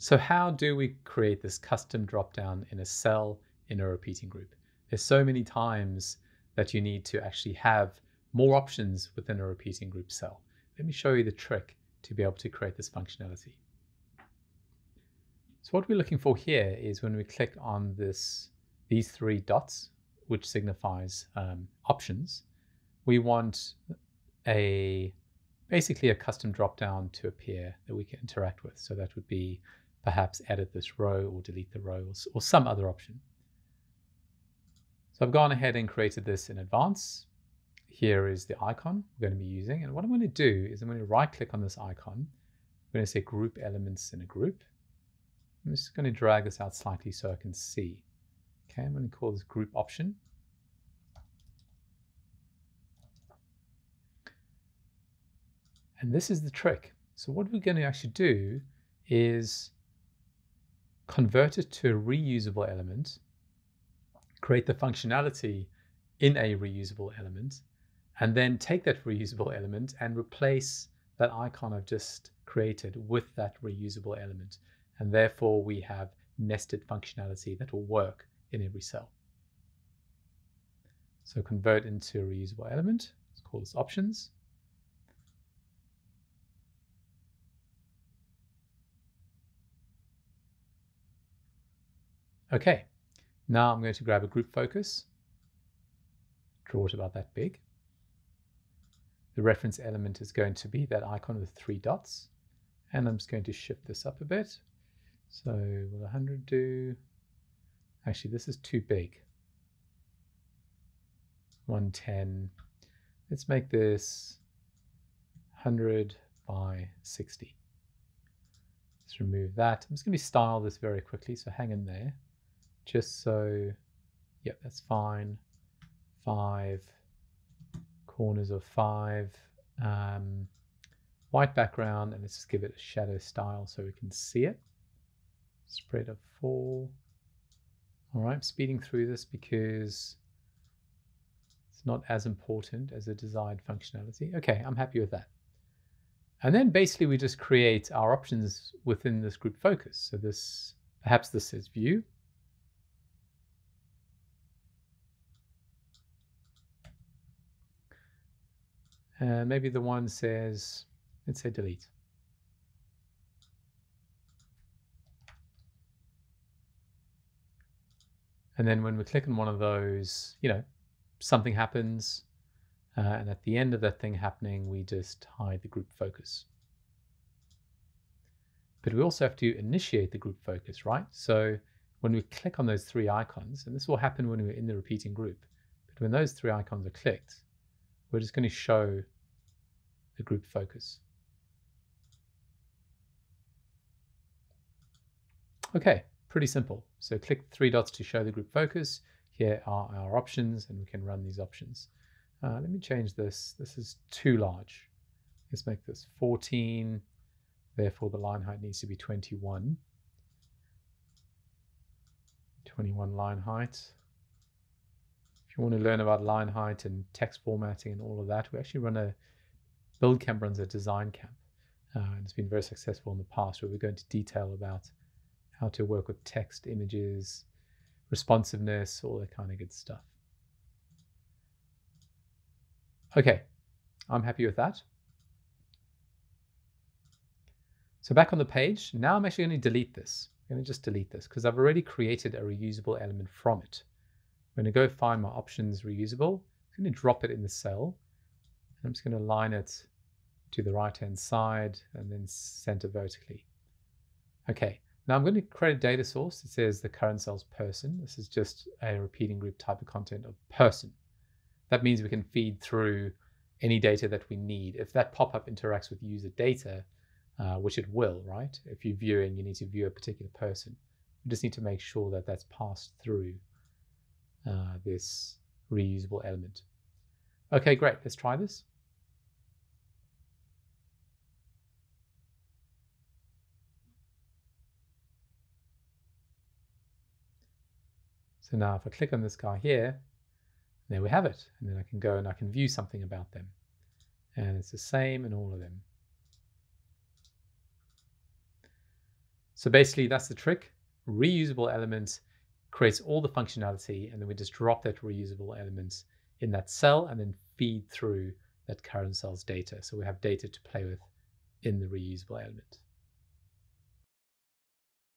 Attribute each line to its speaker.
Speaker 1: So how do we create this custom dropdown in a cell in a repeating group? There's so many times that you need to actually have more options within a repeating group cell. Let me show you the trick to be able to create this functionality. So what we're looking for here is when we click on this, these three dots, which signifies um, options, we want a basically a custom dropdown to appear that we can interact with. So that would be perhaps edit this row or delete the row or, or some other option. So I've gone ahead and created this in advance. Here is the icon we're going to be using. And what I'm going to do is I'm going to right click on this icon. I'm going to say group elements in a group. I'm just going to drag this out slightly so I can see. Okay, I'm going to call this group option. And this is the trick. So what we're going to actually do is convert it to a reusable element, create the functionality in a reusable element, and then take that reusable element and replace that icon I've just created with that reusable element. And therefore we have nested functionality that will work in every cell. So convert into a reusable element, let's call this options. Okay, now I'm going to grab a group focus, draw it about that big. The reference element is going to be that icon with three dots. And I'm just going to shift this up a bit. So will 100 do? Actually, this is too big. 110. Let's make this 100 by 60. Let's remove that. I'm just going to style this very quickly, so hang in there just so, yep, that's fine. Five, corners of five, um, white background, and let's just give it a shadow style so we can see it. Spread of four. All right, I'm speeding through this because it's not as important as the desired functionality. Okay, I'm happy with that. And then basically we just create our options within this group focus. So this, perhaps this says view. Uh, maybe the one says, let's say delete. And then when we click on one of those, you know, something happens. Uh, and at the end of that thing happening, we just hide the group focus. But we also have to initiate the group focus, right? So when we click on those three icons, and this will happen when we're in the repeating group, but when those three icons are clicked, we're just going to show the group focus. Okay, pretty simple. So click three dots to show the group focus. Here are our options and we can run these options. Uh, let me change this. This is too large. Let's make this 14. Therefore, the line height needs to be 21. 21 line height you want to learn about line height and text formatting and all of that, we actually run a Buildcamp runs a design camp. Uh, and it's been very successful in the past where we go into detail about how to work with text, images, responsiveness, all that kind of good stuff. Okay, I'm happy with that. So back on the page, now I'm actually going to delete this. I'm going to just delete this because I've already created a reusable element from it. I'm going to go find my options reusable. I'm going to drop it in the cell. I'm just going to line it to the right hand side and then center vertically. Okay, now I'm going to create a data source. It says the current cell's person. This is just a repeating group type of content of person. That means we can feed through any data that we need. If that pop-up interacts with user data, uh, which it will, right? If you're viewing, you need to view a particular person, we just need to make sure that that's passed through uh, this reusable element. Okay, great. Let's try this. So now if I click on this guy here, there we have it. And then I can go and I can view something about them. And it's the same in all of them. So basically that's the trick. Reusable element creates all the functionality and then we just drop that reusable element in that cell and then feed through that current cell's data. So we have data to play with in the reusable element.